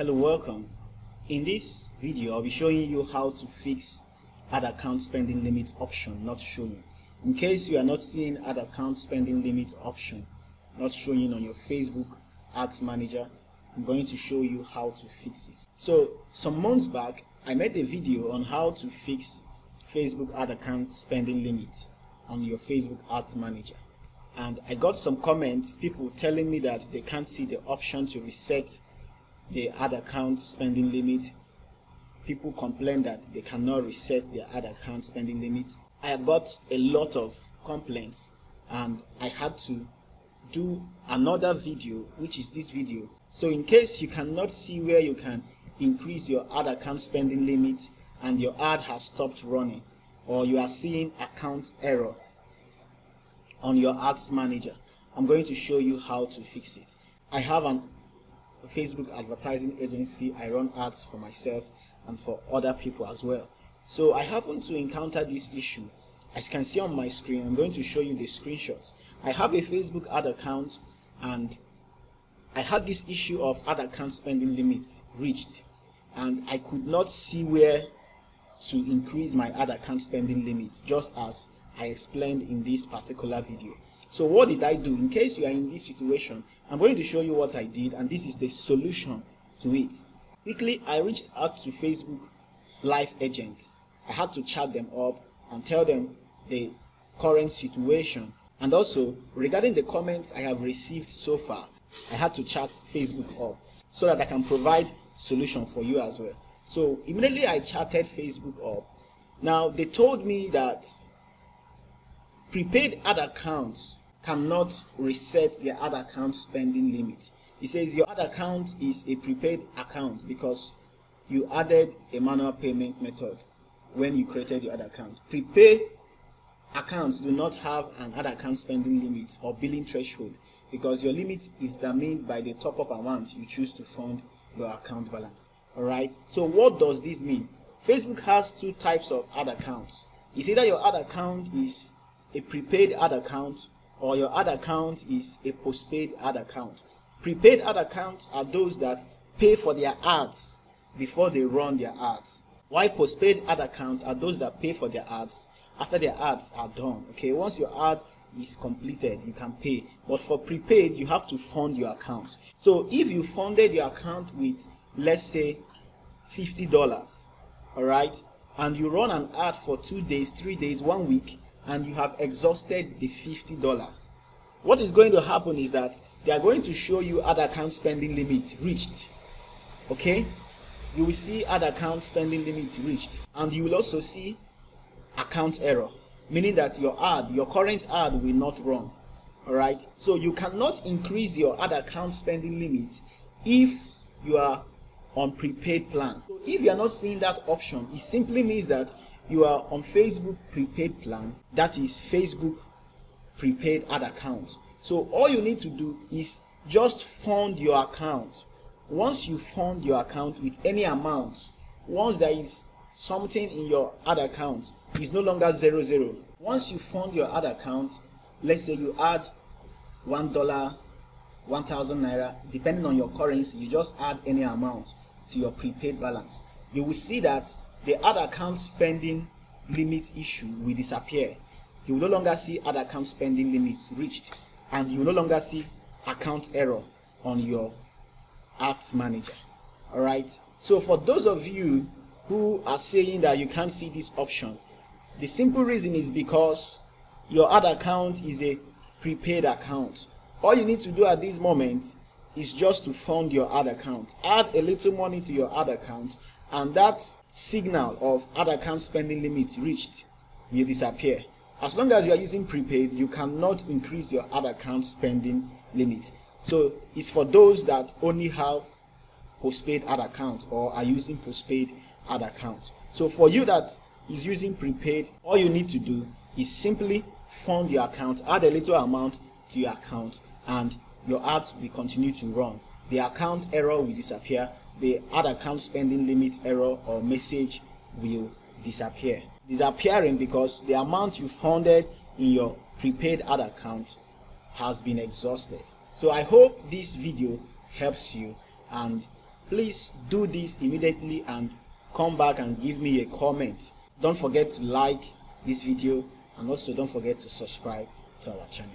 Hello, welcome. In this video, I'll be showing you how to fix ad account spending limit option not showing. In case you are not seeing ad account spending limit option not showing on your Facebook Ads Manager, I'm going to show you how to fix it. So, some months back, I made a video on how to fix Facebook ad account spending limit on your Facebook Ads Manager. And I got some comments, people telling me that they can't see the option to reset the ad account spending limit. People complain that they cannot reset their ad account spending limit. I got a lot of complaints and I had to do another video, which is this video. So in case you cannot see where you can increase your ad account spending limit and your ad has stopped running or you are seeing account error on your ads manager, I'm going to show you how to fix it. I have an Facebook advertising agency. I run ads for myself and for other people as well. So I happen to encounter this issue. As you can see on my screen, I'm going to show you the screenshots. I have a Facebook ad account and I had this issue of ad account spending limit reached and I could not see where to increase my ad account spending limit just as I explained in this particular video. So what did I do? In case you are in this situation, I'm going to show you what I did and this is the solution to it. Quickly, I reached out to Facebook live agents. I had to chat them up and tell them the current situation. And also, regarding the comments I have received so far, I had to chat Facebook up so that I can provide solution for you as well. So immediately I chatted Facebook up. Now they told me that prepaid ad accounts cannot reset their ad account spending limit. It says your ad account is a prepaid account because you added a manual payment method when you created your ad account. Prepaid accounts do not have an ad account spending limit or billing threshold because your limit is determined by the top up amount you choose to fund your account balance. Alright, so what does this mean? Facebook has two types of ad accounts. It's either your ad account is a prepaid ad account or your ad account is a postpaid ad account. Prepaid ad accounts are those that pay for their ads before they run their ads. While postpaid ad accounts are those that pay for their ads after their ads are done. Okay, once your ad is completed, you can pay. But for prepaid, you have to fund your account. So if you funded your account with, let's say, $50, all right, and you run an ad for two days, three days, one week, and you have exhausted the $50 what is going to happen is that they are going to show you ad account spending limit reached. Okay? You will see ad account spending limit reached. And you will also see account error meaning that your ad your current ad will not run. All right so you cannot increase your ad account spending limit if you are on prepaid plan. So if you are not seeing that option it simply means that you are on Facebook prepaid plan, that is Facebook prepaid ad account. So all you need to do is just fund your account. Once you fund your account with any amount, once there is something in your ad account, it's no longer zero zero. Once you fund your ad account, let's say you add one dollar, one thousand naira, depending on your currency, you just add any amount to your prepaid balance. You will see that the ad account spending limit issue will disappear. You will no longer see ad account spending limits reached, and you will no longer see account error on your ads manager. All right. So for those of you who are saying that you can't see this option, the simple reason is because your ad account is a prepaid account. All you need to do at this moment is just to fund your ad account. Add a little money to your ad account and that signal of ad account spending limit reached will disappear. As long as you are using prepaid, you cannot increase your ad account spending limit. So it's for those that only have postpaid ad account or are using postpaid ad account. So for you that is using prepaid, all you need to do is simply fund your account, add a little amount to your account, and your ads will continue to run. The account error will disappear the ad account spending limit error or message will disappear. Disappearing because the amount you funded in your prepaid ad account has been exhausted. So I hope this video helps you and please do this immediately and come back and give me a comment don't forget to like this video and also don't forget to subscribe to our channel